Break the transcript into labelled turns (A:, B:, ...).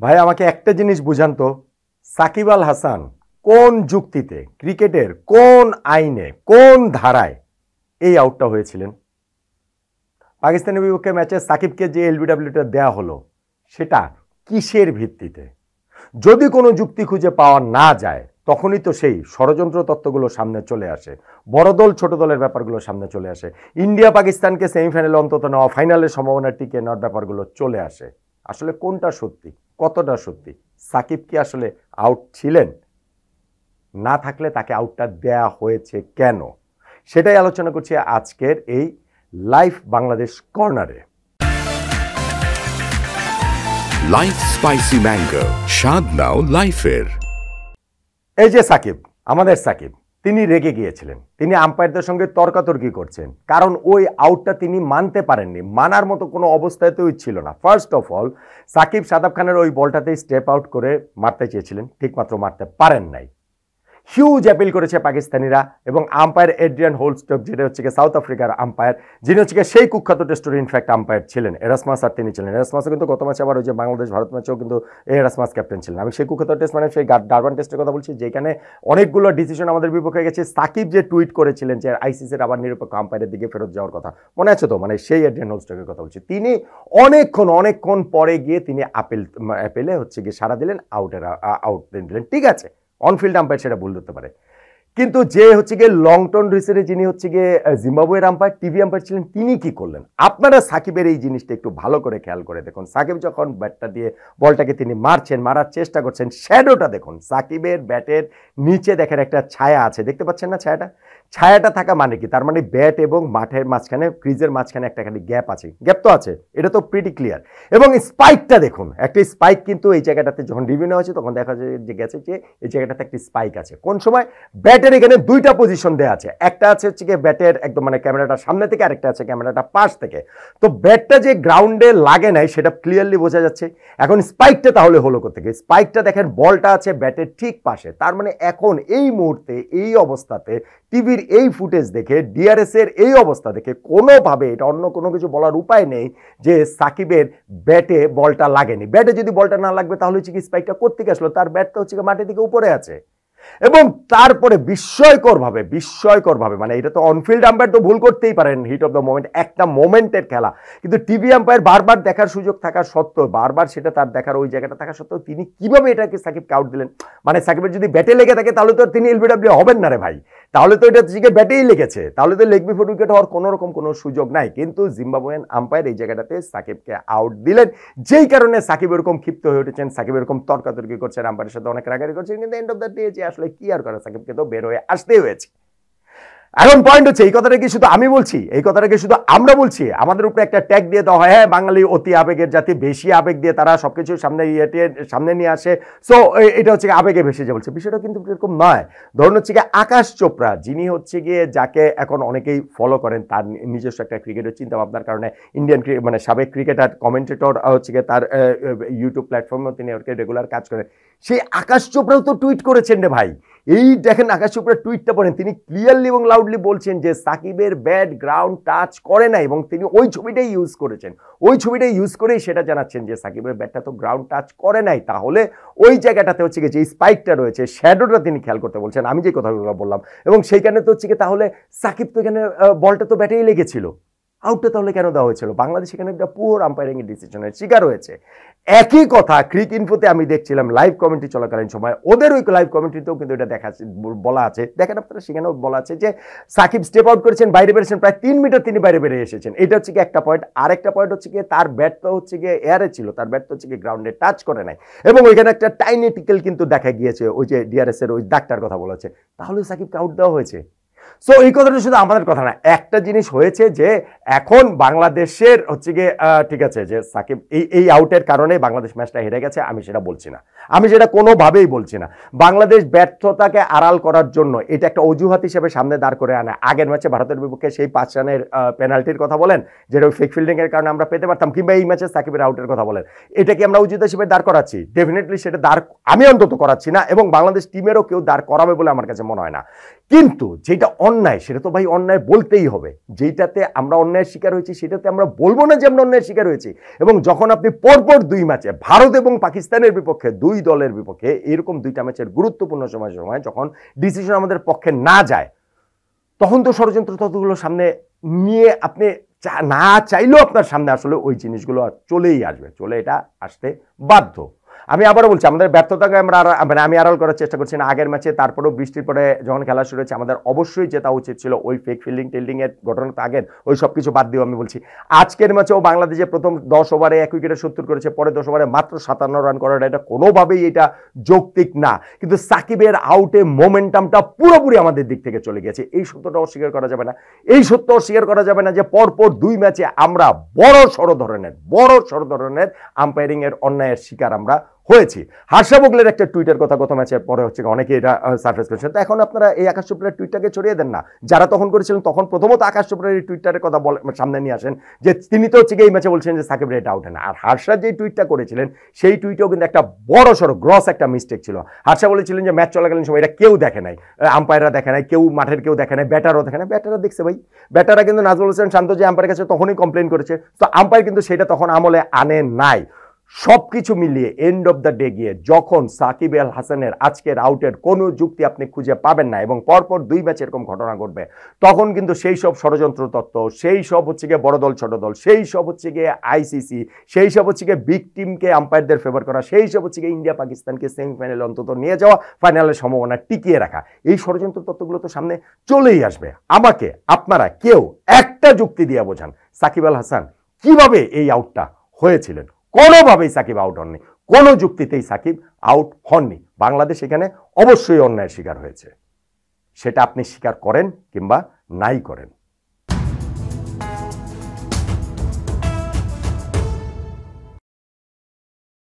A: ভাই, আমাকে একটা জিনিস বুঝান তো। সাকিব আল হাসান কোন যুক্তিতে, ক্রিকেটের কোন আইনে, কোন ধারায় এই আউটটা হয়েছিলেন? পাকিস্তানের বিপক্ষে ম্যাচে সাকিবকে যে এলবিডাব্লিউটা দেওয়া হলো, সেটা কিসের ভিত্তিতে? যদি কোনো যুক্তি খুঁজে পাওয়া না যায়, তখনই তো সেই ষড়যন্ত্র তত্ত্বগুলো সামনে চলে আসে। বড় দল, ছোট দলের ব্যাপারগুলো সামনে চলে আসে। ইন্ডিয়া, পাকিস্তানকে সেমিফাইনালে অন্তত নেওয়া, ফাইনালের সম্ভাবনা টিকে নেওয়ার ব্যাপারগুলো চলে আসে। আসলে কোনটা সত্যি? কতটা সত্যি? সাকিব কি আসলে আউট ছিলেন? না থাকলে তাকে আউটটা দেয়া হয়েছে কেন? সেটাই আলোচনা করছি আজকের এই লাইফ বাংলাদেশ কর্নারে
B: লাইফ স্পাইসি ম্যাঙ্গো স্বাদ নাও লাইফের
A: এই যে সাকিব আমাদের সাকিব। তিনি রেগে গিয়েছিলেন। তিনি আম্পায়ারদের সঙ্গে তর্কাতর্কি করছেন। কারণ ওই আউটটা তিনি মানতে পারেননি। মানার মতো কোনো অবস্থায় তো ছিল না। First of all Shakib Shadab খানের ওই বলটাতেই স্টেপ আউট করে মারতে চেয়েছিলেন। ঠিকমাত্র মারতে পারেন নাই। হিউজ অ্যাপিল করেছে পাকিস্তানিরা এবং আম্পায়ার এড্রিয়ান হোলস্টক যেটা হচ্ছে সাউথ আফ্রিকার আম্পায়ার যিনি হচ্ছে সেই কুখ্যাত টেস্টের ইনফ্যাক্ট আম্পায়ার ছিলেন। এরাসমাস আর তিনি ছিলেন। এরাসমাসও কিন্তু গত ম্যাচে আবার ওই যে বাংলাদেশ ভারত ম্যাচেও কিন্তু এরাসমাস ক্যাপ্টেন ছিলেন। আমি সেই কুখ্যাত টেস্ট মানে সেই ডারবান টেস্টের কথা বলছি, যেখানে অনেকগুলো ডিসিশন আমাদের বিপক্ষে গেছে। সাকিব যে টুইট করেছিলেন যে আইসিসির আবার নিরপেক্ষ আম্পায়ারের দিকে ফেরত যাওয়ার কথা, মনে আছে তো? মানে সেই এড্রিয়ান হোলস্টকের কথা বলছি। তিনি অনেকক্ষণ অনেকক্ষণ পরে গিয়ে তিনি আপিল অ্যাপেলে হচ্ছে গিয়ে সারা দিলেন আউটের আউট দিলেন। ঠিক আছে অনফিল্ড আম্পায়ার সেটা ভুল ধরতে পারে। কিন্তু যে হচ্ছে গিয়ে লং টার্ম রিসেরে যিনি হচ্ছে গিয়ে জিম্বাবুয়ের আম্পায়ার টিভি আম্পায়ার ছিলেন, তিনি কি করলেন? আপনারা সাকিবের এই জিনিসটা একটু ভালো করে খেয়াল করে দেখুন। সাকিব যখন ব্যাটটা দিয়ে বলটাকে তিনি মারছেন, মারার চেষ্টা করছেন শ্যাডোটা দেখুন। সাকিবের ব্যাটের নিচে দেখেন একটা ছায়া আছে। দেখতে পাচ্ছেন না ছায়াটা? ছায়াটা থাকা মানে কি? তার মানে ব্যাট এবং মাঠের মাঝখানে ক্রিজের মাঝখানে একটা খালি গ্যাপ আছে। গ্যাপ তো আছে। এটা তো প্রিটি ক্লিয়ার এবং স্পাইকটা দেখুন, একটা স্পাইক কিন্তু এই জায়গাটাতে যখন রিভিউ নেওয়া হয়েছে, তখন দেখা যায় যে গেছে যে এই জায়গাটাতে একটা স্পাইক আছে। কোন সময়? ব্যাটের এখানে দুইটা পজিশন দেওয়া আছে। একটা আছে হচ্ছে গিয়ে ব্যাটের একদম মানে ক্যামেরাটা সামনে থেকে, আরেকটা আছে ক্যামেরাটা পাশ থেকে। তো ব্যাটটা যে গ্রাউন্ডে লাগে নাই, সেটা ক্লিয়ারলি বোঝা যাচ্ছে। এখন স্পাইকটা তাহলে হলো কোথেকে স্পাইকটা দেখেন, বলটা আছে ব্যাটের ঠিক পাশে। তার মানে এখন এই মুহূর্তে, এই অবস্থাতে টিভির এই ফুটেজ দেখে ডিআরএস এর এই অবস্থা দেখে কোনোভাবে এটা অন্য কোনো কিছু বলার উপায় নেই যে সাকিবের ব্যাটে বলটা লাগেনি। ব্যাটে যদি বলটা না লাগবে তাহলে হচ্ছে কি স্পাইকটা করতে আসলো? তার ব্যাটটা হচ্ছে মাঠের দিকে উপরে আছে। এবং তারপরে বিস্ময়করভাবে বিস্ময়করভাবে মানে এটা তো অনফিল্ড আম্পায়ার তো ভুল করতেই পারেন হিট অফ দ্য মোমেন্ট একটা মোমেন্টের খেলা। কিন্তু টিভি আম্পায়ার বারবার দেখার সুযোগ থাকা সত্ত্বেও, বারবার সেটা তার দেখার ওই জায়গাটা থাকা সত্ত্বেও তিনি কীভাবে এটাকে সাকিবকে আউট দিলেন? মানে সাকিবের যদি ব্যাটে লেগে থাকে, তাহলে তো তিনি এলবিডাব্লিউ হবেন না রে ভাই। তাহলে তো এটা থেকে ব্যাটেই লেগেছে। তাহলে তো লেগ বিফোর উইকেট হওয়ার কোনো রকম কোনো সুযোগ নাই। কিন্তু জিম্বাবুয়ান আম্পায়ার এই জায়গাটাতে সাকিবকে আউট দিলেন। যেই কারণে সাকিব এরকম ক্ষিপ্ত হয়ে উঠেছেন, সাকিব এরকম তর্কাতর্কি করছেন আম্পায়ারের সাথে অনেক রাগারি করছেন, কিন্তু এন্ড অফ দ্য ডে যে আসলে কি আর করা, সাকিবকে তো বের হয়ে আসতেই হয়েছে। এখন পয়েন্ট হচ্ছে, এই কথাটা কি শুধু আমি বলছি, এই কথাটা কি শুধু আমরা বলছি, আমাদের উপরে একটা ট্যাগ দিয়ে দেওয়া হয়। হ্যাঁ বাঙালি অতি আবেগের জাতি, বেশি আবেগ দিয়ে তারা সবকিছু সামনে ইয়েটে সামনে নিয়ে আসে। সো এটা হচ্ছে আবেগে ভেসে যে বলছে। বিষয়টা কিন্তু এরকম নয়। ধরুন হচ্ছে গিয়ে আকাশ চোপড়া, যিনি হচ্ছে গিয়ে যাকে এখন অনেকেই ফলো করেন, তার নিজস্ব একটা ক্রিকেটের চিন্তা ভাবনার কারণে ইন্ডিয়ান মানে সাবেক ক্রিকেটার কমেন্টেটর হচ্ছে গিয়ে তার ইউটিউব প্ল্যাটফর্মেও তিনি রেগুলার কাজ করেন। সেই আকাশ চোপড়াও তো টুইট করেছেন রে ভাই। এই দেখেন আকাশ চোপড়ার টুইটটা পড়েন। তিনি ক্লিয়ারলি এবং লাউডলি বলছেন যে সাকিবের ব্যাট গ্রাউন্ড টাচ করে না এবং তিনি ওই ছবিটাই ইউজ করেছেন। ওই ছবিটাই ইউজ করেই সেটা জানাচ্ছেন যে সাকিবের ব্যাটটা তো গ্রাউন্ড টাচ করে নাই। তাহলে ওই জায়গাটাতে হচ্ছে গিয়ে যে স্পাইকটা রয়েছে শ্যাডোটা তিনি খেয়াল করতে বলছেন। আমি যে কথাগুলো বললাম এবং সেইখানে তো হচ্ছে কি তাহলে সাকিব তো এখানে বলটা তো ব্যাটেই লেগেছিল। আউটটা তাহলে কেন দেওয়া হয়েছিল? বাংলাদেশ এখানে একটা পুয়ার আম্পায়ারিং এর ডিসিশনের শিকার হয়েছে? একই কথা ক্রিক ইনফোতে আমি দেখছিলাম লাইভ কমেন্ট্রি চলাকালীন সময়। ওদের ওই লাইভ কমেন্ট্রিতেও কিন্তু এটা দেখা বলা আছে। দেখেন আপনারা, সেখানেও বলা আছে যে সাকিব স্টেপ আউট করেছেন, বাইরে বেরিয়েছেন, প্রায় তিন মিটার তিনি বাইরে বেরিয়ে এসেছেন। এটা হচ্ছে কি একটা পয়েন্ট আরেকটা পয়েন্ট হচ্ছে গিয়ে তার ব্যাট তো হচ্ছে গিয়ে এয়ারে ছিল, তার ব্যাট তো হচ্ছে গিয়ে গ্রাউন্ডে টাচ করে নাই। এবং ওইখানে একটা টাইনি কিন্তু দেখা গিয়েছে, ওই যে ডিআরএস এর ওই ডাক্তার কথা বলেছে তাহলে সাকিবকে আউট দেওয়া হয়েছে? সো এই কথাটা শুধু আমাদের কথা না, একটা জিনিস হয়েছে যে এখন বাংলাদেশের হচ্ছে গিয়ে ঠিক আছে, যে সাকিব, এই এই আউটের কারণে বাংলাদেশ ম্যাচটা হেরে গেছে, আমি সেটা বলছি না। আমি সেটা কোনোভাবেই বলছি না। বাংলাদেশ ব্যর্থতাকে আড়াল করার জন্য এটা একটা অজুহাত হিসেবে সামনে দাঁড় করে আনে। আগের ম্যাচে ভারতের বিপক্ষে সেই পাঁচ রানের পেনাল্টির কথা বলেন, যেটা ওই ফেক ফিল্ডিংয়ের কারণে আমরা পেতে পারতাম, কিংবা এই ম্যাচে সাকিবের আউটের কথা বলেন। এটা কি আমরা অজুহাত হিসেবে দাঁড় করাচ্ছি? ডেফিনেটলি সেটা দাঁড়, আমি অন্তত করাচ্ছি না, এবং বাংলাদেশ টিমেরও কেউ দাঁড় করাবে বলে আমার কাছে মনে হয় না। কিন্তু যেটা অন্যায়, সেটা তো ভাই অন্যায় বলতেই হবে। যেটাতে আমরা অন্যায়ের শিকার হয়েছি, সেটাতে আমরা বলব না যে আমরা অন্যায়ের শিকার হয়েছি। এবং যখন আপনি পরপর দুই ম্যাচে ভারত এবং পাকিস্তানের বিপক্ষে দুই দলের বিপক্ষে এরকম দুইটা ম্যাচের গুরুত্বপূর্ণ সময় সময় যখন ডিসিশন আমাদের পক্ষে না যায়, তখন তো ষড়যন্ত্র ততগুলো সামনে নিয়ে আপনি না চাইলেও আপনার সামনে আসলে ওই জিনিসগুলো চলেই আসবে। চলে এটা আসতে বাধ্য। আমি আবারও বলছি, আমাদের ব্যর্থতাকে আমরা মানে আমি আড়াল করার চেষ্টা করছি না। আগের ম্যাচে তারপরেও বৃষ্টির পরে যখন খেলা শুরু হয়েছে, আমাদের অবশ্যই জেতা উচিত ছিল ওই ফেক ফিল্ডিং টিল্ডিং এর ঘটনা আগের ওই সব কিছু বাদ দিয়েও আমি বলছি। আজকের ম্যাচেও বাংলাদেশে প্রথম দশ ওভারে এক উইকেটে সত্তর করেছে, পরে দশ ওভারে মাত্র সাতান্ন রান করাটা এটা কোনোভাবেই এটা যৌক্তিক না। কিন্তু সাকিবের আউটে মোমেন্টামটা পুরোপুরি আমাদের দিক থেকে চলে গেছে। এই সত্যটা অস্বীকার করা যাবে না। এই সত্য অস্বীকার করা যাবে না যে পরপর দুই ম্যাচে আমরা বড় সড় ধরনের, বড় সড় ধরনের আম্পায়ারিংয়ের অন্যায়ের শিকার আমরা হয়েছি। হার্ষা বগলের একটা টুইটের কথা গত ম্যাচের পরে হচ্ছে অনেকে এটা সার্ফেস করেছেন। তো এখন আপনারা এই আকাশ চোপড়ার টুইটটাকে ছড়িয়ে দেন না। যারা তখন করেছিলেন, তখন প্রথমত আকাশ চোপড়ার এই টুইটারের কথা বল, সামনে নিয়ে আসেন যে তিনি তো হচ্ছে এই ম্যাচে বলছেন যে সাকিব রেট আউট না। আর হার্ষা যে টুইটটা করেছিলেন, সেই টুইটেও কিন্তু একটা বড় সড়ো গ্রস একটা মিস্টেক ছিল। হার্ষা বলেছিলেন যে ম্যাচ চলাকালীন সময় এটা কেউ দেখে নাই। আম্পায়াররা দেখে নাই, কেউ মাঠের কেউ দেখে নাই ব্যাটারও দেখে নাই। ব্যাটাররা দেখছে ভাই। ব্যাটাররা কিন্তু নাজমুল হোসেন শান্ত যে আম্পায়ারের কাছে তখনই কমপ্লেন করেছে। তো আম্পায়ার কিন্তু সেটা তখন আমলে আনে নাই। সব কিছু মিলিয়ে এন্ড অফ দ্য ডে গিয়ে যখন সাকিব আল হাসানের আজকের আউটের কোনো যুক্তি আপনি খুঁজে পাবেন না এবং পরপর দুই ম্যাচ এরকম ঘটনা ঘটবে, তখন কিন্তু সেই সব ষড়যন্ত্র তত্ত্ব, সেই সব হচ্ছে গিয়ে বড় দল, ছোট দল, সেই সব হচ্ছে গিয়ে আইসিসি সেই সব হচ্ছে গিয়ে বিগ টিমকে আম্পায়ারদের ফেভার করা, সেই সব হচ্ছে গিয়ে ইন্ডিয়া পাকিস্তানকে সেমিফাইনালে অন্তত নিয়ে যাওয়া ফাইনালের সম্ভাবনা টিকিয়ে রাখা। এই ষড়যন্ত্র তত্ত্বগুলো তো সামনে চলেই আসবে। আমাকে, আপনারা কেউ একটা যুক্তি দিয়ে বোঝান, সাকিব আল হাসান কীভাবে এই আউটটা হয়েছিলেন? কোনোভাবেই সাকিব আউট হননি। কোনো যুক্তিতেই সাকিব আউট হননি। বাংলাদেশ এখানে অবশ্যই অন্যায়ের শিকার হয়েছে। সেটা আপনি স্বীকার করেন কিংবা নাই করেন।